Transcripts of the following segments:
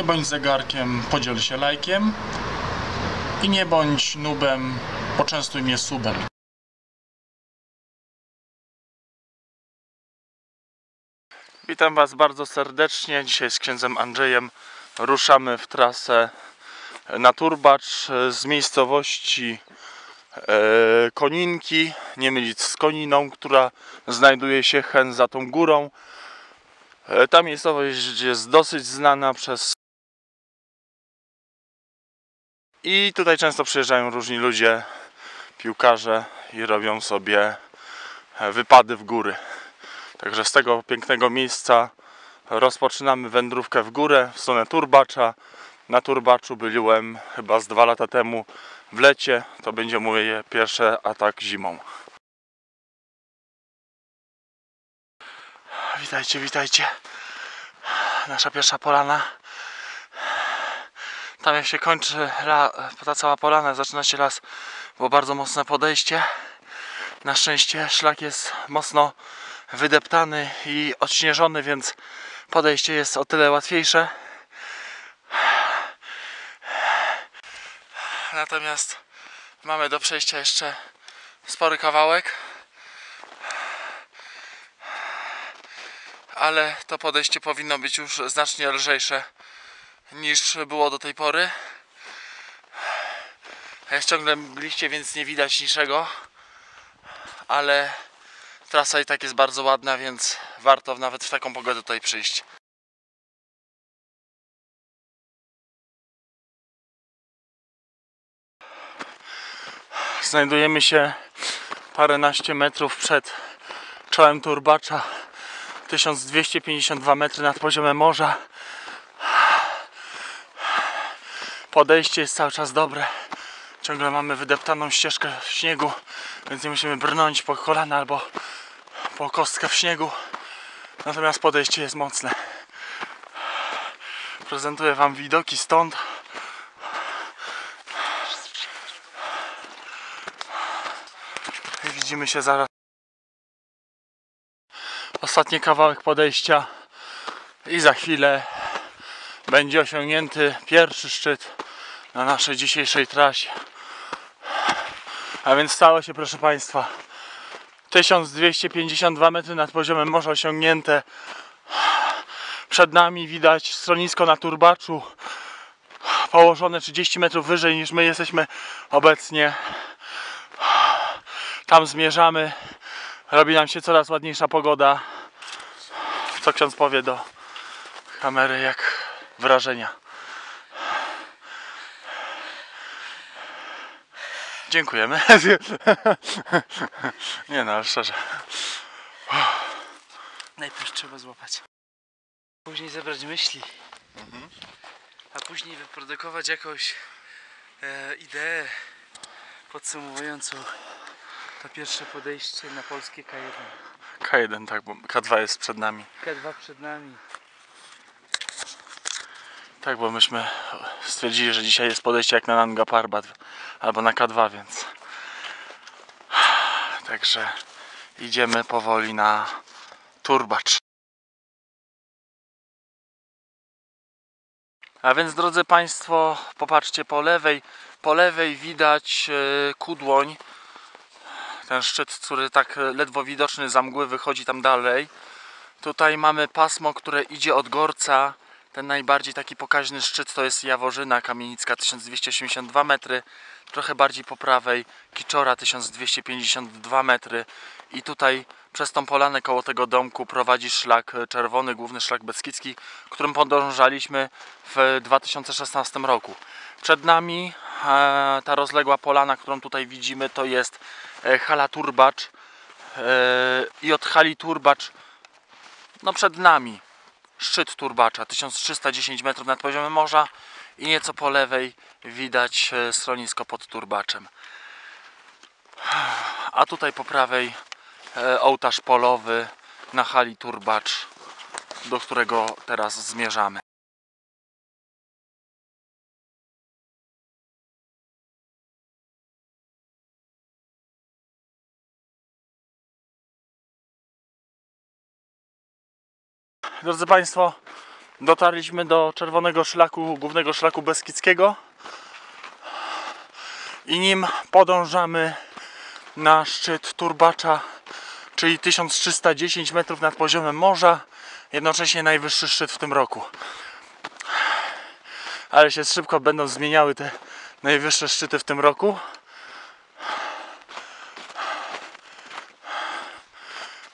Nie bądź zegarkiem, podziel się lajkiem. I nie bądź nubem, poczęstuj mnie subem. Witam Was bardzo serdecznie. Dzisiaj z księdzem Andrzejem ruszamy w trasę na Turbacz z miejscowości e, Koninki, nie mylić z Koniną, która znajduje się hen za tą górą. E, Ta miejscowość jest dosyć znana przez i tutaj często przyjeżdżają różni ludzie, piłkarze i robią sobie e, wypady w góry. Także z tego pięknego miejsca rozpoczynamy wędrówkę w górę w stronę Turbacza. Na Turbaczu byłem chyba z dwa lata temu w lecie. To będzie mój pierwszy atak zimą. Witajcie, witajcie. Nasza pierwsza polana. Tam się kończy ta cała polana, zaczyna się las, było bardzo mocne podejście. Na szczęście szlak jest mocno wydeptany i odśnieżony, więc podejście jest o tyle łatwiejsze. Natomiast mamy do przejścia jeszcze spory kawałek. Ale to podejście powinno być już znacznie lżejsze niż było do tej pory. Jest ciągle mgliście, więc nie widać niczego. Ale trasa i tak jest bardzo ładna, więc warto nawet w taką pogodę tutaj przyjść. Znajdujemy się paręnaście metrów przed czołem Turbacza. 1252 metry nad poziomem morza. Podejście jest cały czas dobre. Ciągle mamy wydeptaną ścieżkę w śniegu, więc nie musimy brnąć po kolana albo po kostkę w śniegu. Natomiast podejście jest mocne. Prezentuję Wam widoki stąd. I widzimy się zaraz. Ostatni kawałek podejścia i za chwilę będzie osiągnięty pierwszy szczyt na naszej dzisiejszej trasie. A więc stało się, proszę Państwa, 1252 metry nad poziomem morza osiągnięte. Przed nami widać schronisko na Turbaczu, położone 30 metrów wyżej niż my jesteśmy obecnie. Tam zmierzamy. Robi nam się coraz ładniejsza pogoda. Co ksiądz powie do kamery, jak wrażenia? Dziękujemy. Nie no, ale szczerze. Najpierw trzeba złapać. Później zebrać myśli. A później wyprodukować jakąś e, ideę podsumowującą to pierwsze podejście na polskie K1. K1, tak, bo K2 jest przed nami. K2 przed nami. Tak, bo myśmy stwierdzili, że dzisiaj jest podejście jak na Nanga Parbat albo na K2, więc także idziemy powoli na Turbacz. A więc drodzy Państwo, popatrzcie po lewej, po lewej widać e, Kudłoń. Ten szczyt, który tak ledwo widoczny za mgły wychodzi tam dalej. Tutaj mamy pasmo, które idzie od Gorca. Ten najbardziej taki pokaźny szczyt to jest Jaworzyna Kamienicka 1282 metry. Trochę bardziej po prawej Kiczora 1252 metry. I tutaj przez tą polanę koło tego domku prowadzi szlak czerwony, główny szlak beskidzki, którym podążaliśmy w 2016 roku. Przed nami e, ta rozległa polana, którą tutaj widzimy, to jest e, hala Turbacz. E, I od hali Turbacz no przed nami szczyt Turbacza 1310 metrów nad poziomem morza i nieco po lewej widać e, schronisko pod Turbaczem. A tutaj po prawej e, ołtarz polowy na hali Turbacz, do którego teraz zmierzamy. Drodzy Państwo, Dotarliśmy do czerwonego szlaku, głównego szlaku Beskidzkiego i nim podążamy na szczyt Turbacza, czyli 1310 metrów nad poziomem morza, jednocześnie najwyższy szczyt w tym roku. Ale się szybko będą zmieniały te najwyższe szczyty w tym roku.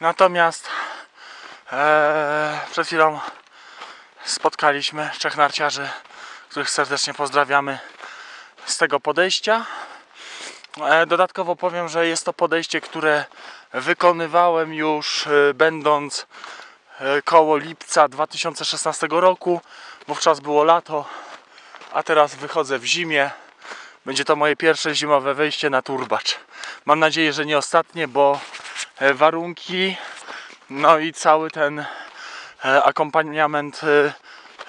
Natomiast e, przed chwilą spotkaliśmy trzech narciarzy, których serdecznie pozdrawiamy z tego podejścia. E, Dodatkowo powiem, że jest to podejście, które wykonywałem już e, będąc e, koło lipca 2016 roku. Wówczas było lato, a teraz wychodzę w zimie. Będzie to moje pierwsze zimowe wejście na turbacz. Mam nadzieję, że nie ostatnie, bo warunki, no i cały ten akompaniament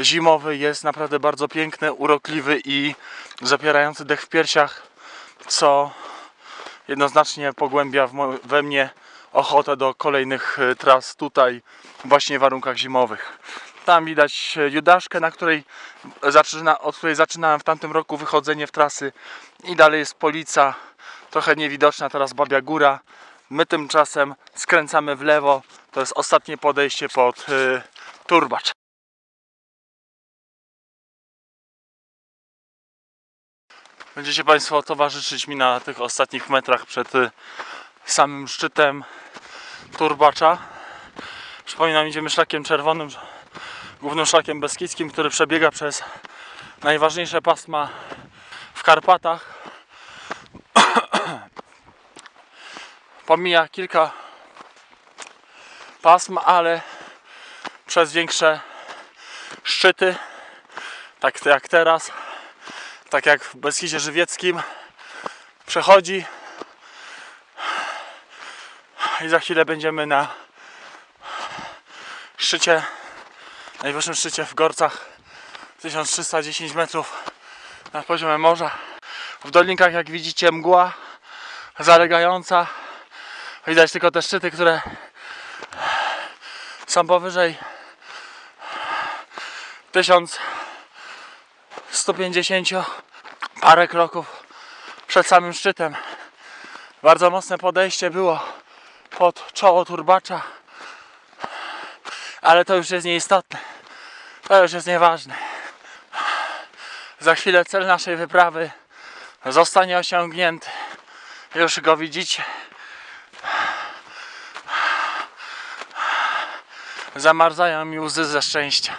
zimowy jest naprawdę bardzo piękny, urokliwy i zapierający dech w piersiach, co jednoznacznie pogłębia we mnie ochotę do kolejnych e, tras tutaj właśnie w warunkach zimowych. Tam widać e, Judaszkę, na której zaczyna, od której zaczynałem w tamtym roku wychodzenie w trasy i dalej jest Polica, trochę niewidoczna teraz Babia Góra. My tymczasem skręcamy w lewo, to jest ostatnie podejście pod y, Turbacz. Będziecie Państwo towarzyszyć mi na tych ostatnich metrach przed y, samym szczytem Turbacza. Przypominam, idziemy szlakiem czerwonym, głównym szlakiem beskidzkim, który przebiega przez najważniejsze pasma w Karpatach. Pomija kilka pasm, ale przez większe szczyty, tak jak teraz, tak jak w Beskidzie Żywieckim, przechodzi i za chwilę będziemy na szczycie, najwyższym szczycie w Gorcach 1310 metrów nad poziomem morza. W dolinkach jak widzicie mgła zalegająca. Widać tylko te szczyty, które są powyżej 1150 parę kroków przed samym szczytem. Bardzo mocne podejście było pod czoło turbacza, ale to już jest nieistotne. To już jest nieważne. Za chwilę cel naszej wyprawy zostanie osiągnięty. Już go widzicie. Zamarzają mi łzy ze szczęścia.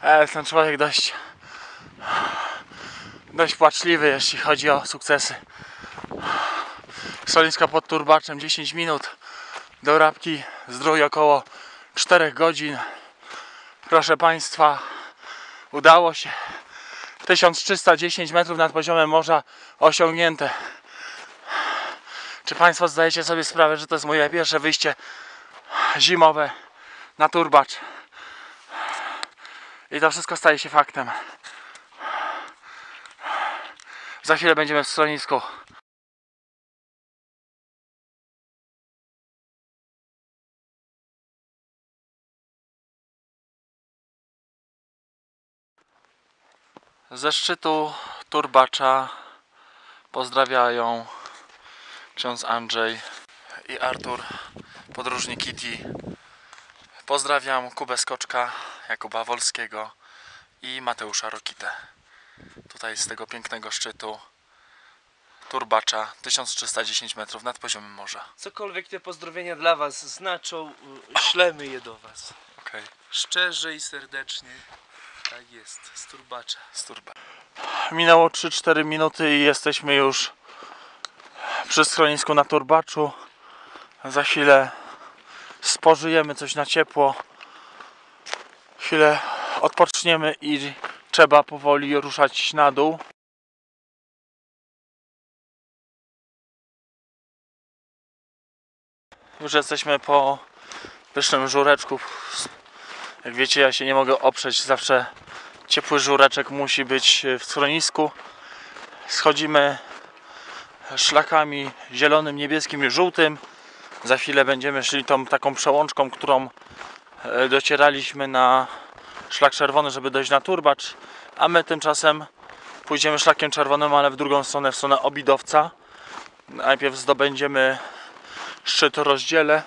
Ale ten człowiek dość dość płaczliwy, jeśli chodzi o sukcesy. Schronisko pod Turbaczem 10 minut. Do Rabki zdrój około 4 godzin. Proszę Państwa, udało się. 1310 metrów nad poziomem morza osiągnięte. Czy Państwo zdajecie sobie sprawę, że to jest moje pierwsze wyjście zimowe na turbacz? I to wszystko staje się faktem. Za chwilę będziemy w schronisku. Ze szczytu Turbacza pozdrawiają ksiądz Andrzej i Artur, podróżni Kitty. Pozdrawiam Kubę Skoczka, Jakuba Wolskiego i Mateusza Rokitę. Tutaj z tego pięknego szczytu Turbacza 1310 metrów nad poziomem morza. Cokolwiek te pozdrowienia dla Was znaczą, y, ślemy je do Was. Okej, Szczerze i serdecznie. Tak jest, z turbacza. z Turba. Minęło 3-4 minuty i jesteśmy już przy schronisku na Turbaczu. Za chwilę spożyjemy coś na ciepło. Chwilę odpoczniemy i trzeba powoli ruszać na dół. Już jesteśmy po pysznym żureczku. Jak wiecie, ja się nie mogę oprzeć. Zawsze ciepły żureczek musi być w schronisku. Schodzimy szlakami zielonym, niebieskim i żółtym. Za chwilę będziemy szli tą taką przełączką, którą e, docieraliśmy na szlak czerwony, żeby dojść na Turbacz, a my tymczasem pójdziemy szlakiem czerwonym, ale w drugą stronę, w stronę Obidowca. Najpierw zdobędziemy szczyt rozdziele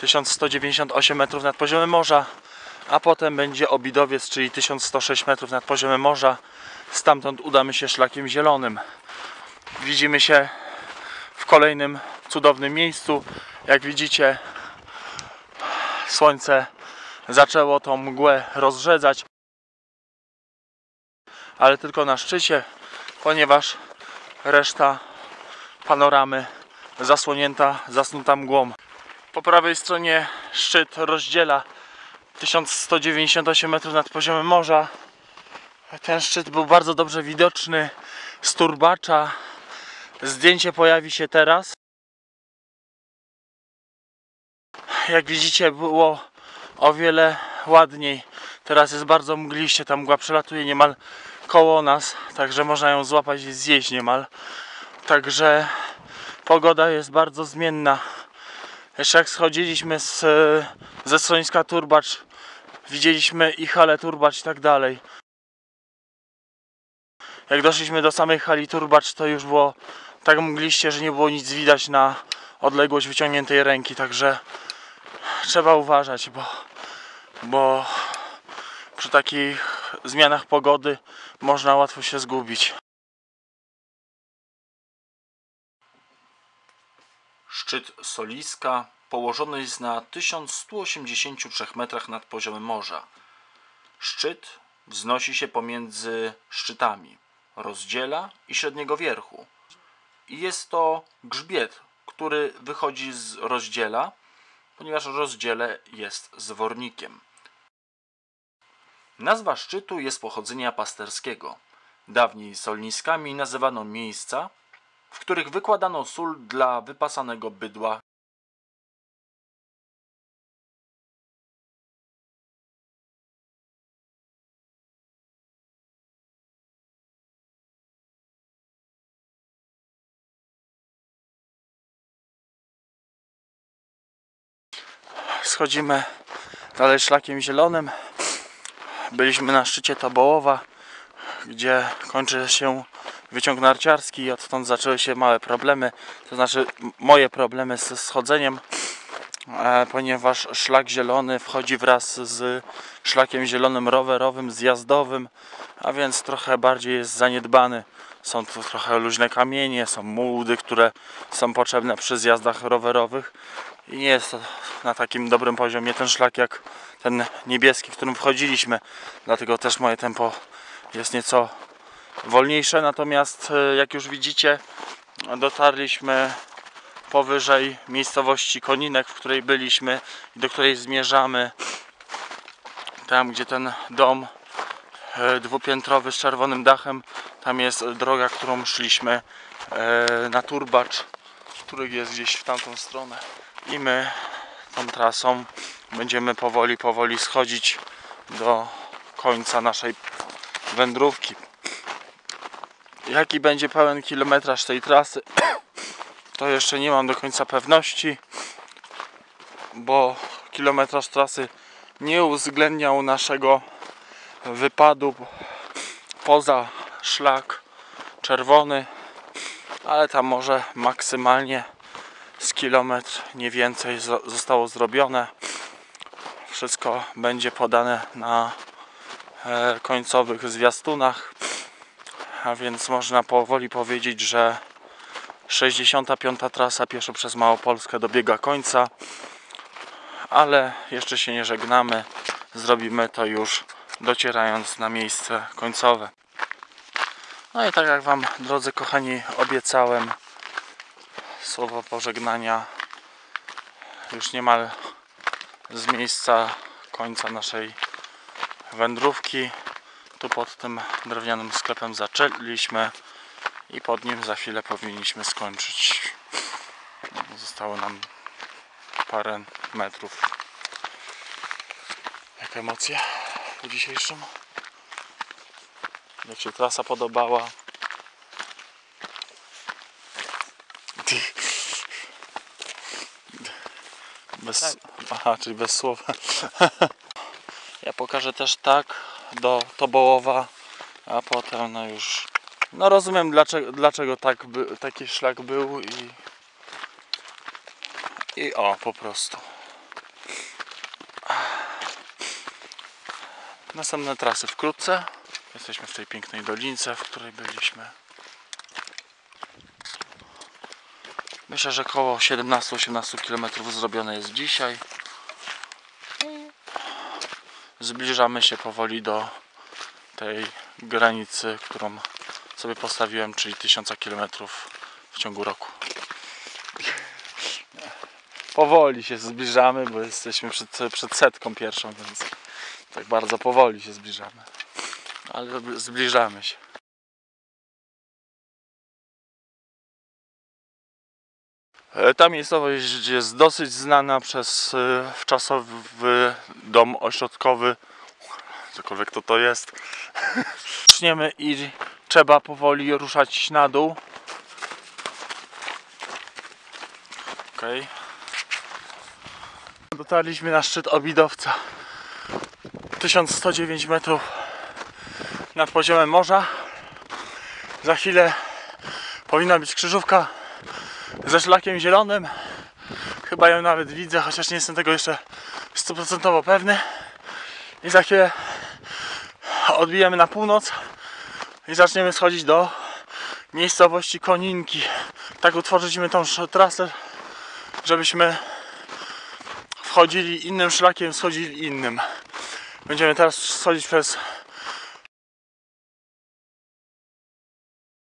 1198 metrów nad poziomem morza, a potem będzie Obidowiec, czyli 1106 metrów nad poziomem morza. Stamtąd udamy się szlakiem zielonym. Widzimy się w kolejnym cudownym miejscu. Jak widzicie, słońce zaczęło tą mgłę rozrzedzać, ale tylko na szczycie, ponieważ reszta panoramy zasłonięta, zasnuta mgłą. Po prawej stronie szczyt rozdziela 1198 metrów nad poziomem morza. Ten szczyt był bardzo dobrze widoczny z turbacza. Zdjęcie pojawi się teraz. Jak widzicie, było o wiele ładniej. Teraz jest bardzo mgliście, ta mgła przelatuje niemal koło nas, także można ją złapać i zjeść niemal. Także pogoda jest bardzo zmienna. Jeszcze jak schodziliśmy z, ze schroniska Turbacz, widzieliśmy i halę Turbacz i tak dalej. Jak doszliśmy do samej hali Turbacz, to już było tak mgliście, że nie było nic widać na odległość wyciągniętej ręki, także trzeba uważać, bo, bo przy takich zmianach pogody można łatwo się zgubić. Szczyt Soliska położony jest na 1183 metrach nad poziomem morza. Szczyt wznosi się pomiędzy szczytami rozdziela i średniego wierchu. I jest to grzbiet, który wychodzi z rozdziela, ponieważ rozdziele jest zwornikiem. Nazwa szczytu jest pochodzenia pasterskiego. Dawniej solniskami nazywano miejsca, w których wykładano sól dla wypasanego bydła. Schodzimy dalej szlakiem zielonym. Byliśmy na szczycie Tobołowa, gdzie kończy się wyciąg narciarski i odtąd zaczęły się małe problemy, to znaczy moje problemy ze schodzeniem, e, ponieważ szlak zielony wchodzi wraz z szlakiem zielonym rowerowym, zjazdowym, a więc trochę bardziej jest zaniedbany. Są tu trochę luźne kamienie, są mułdy, które są potrzebne przy zjazdach rowerowych. I nie jest na takim dobrym poziomie ten szlak jak ten niebieski, w którym wchodziliśmy, dlatego też moje tempo jest nieco wolniejsze, natomiast e, jak już widzicie dotarliśmy powyżej miejscowości Koninek, w której byliśmy i do której zmierzamy. Tam gdzie ten dom dwupiętrowy z czerwonym dachem. Tam jest droga, którą szliśmy e, na Turbacz który jest gdzieś w tamtą stronę. I my tą trasą będziemy powoli, powoli schodzić do końca naszej wędrówki. Jaki będzie pełen kilometraż tej trasy, to jeszcze nie mam do końca pewności, bo kilometraż trasy nie uwzględniał naszego wypadu poza szlak czerwony, ale tam może maksymalnie z kilometr, nie więcej zo- zostało zrobione. Wszystko będzie podane na e, końcowych zwiastunach a więc można powoli powiedzieć, że 65. trasa pieszo przez Małopolskę dobiega końca, ale jeszcze się nie żegnamy. Zrobimy to już docierając na miejsce końcowe. No i tak jak Wam, drodzy kochani, obiecałem słowo pożegnania już niemal z miejsca końca naszej wędrówki. Tu pod tym drewnianym sklepem zaczęliśmy i pod nim za chwilę powinniśmy skończyć. Zostało nam parę metrów. Jaka emocja dzisiejszym? Jak się trasa podobała? Bez... Tak. Aha, czyli bez słowa. ja pokażę też tak do Tobołowa, a potem no już... No rozumiem dlaczego, dlaczego tak by, taki szlak był i... I o, po prostu. Następne trasy wkrótce. Jesteśmy w tej pięknej dolince, w której byliśmy. Myślę, że około 17-18 km zrobione jest dzisiaj. Zbliżamy się powoli do tej granicy, którą sobie postawiłem, czyli 1000 km w ciągu roku. Powoli się zbliżamy, bo jesteśmy przed, przed setką pierwszą, więc tak bardzo powoli się zbliżamy. Ale zbliżamy się. E, Ta miejscowość jest dosyć znana przez e, wczasowy dom ośrodkowy. Cokolwiek to to jest. Zaczniemy i trzeba powoli ruszać na dół. Okej. Dotarliśmy na szczyt Obidowca. 1109 metrów nad poziomem morza. Za chwilę powinna być krzyżówka ze szlakiem zielonym. Chyba ją nawet widzę, chociaż nie jestem tego jeszcze stuprocentowo pewny. I za chwilę odbijemy na północ i zaczniemy schodzić do miejscowości Koninki. Tak utworzyliśmy tą trasę, żebyśmy wchodzili innym szlakiem, schodzili innym. Będziemy teraz schodzić przez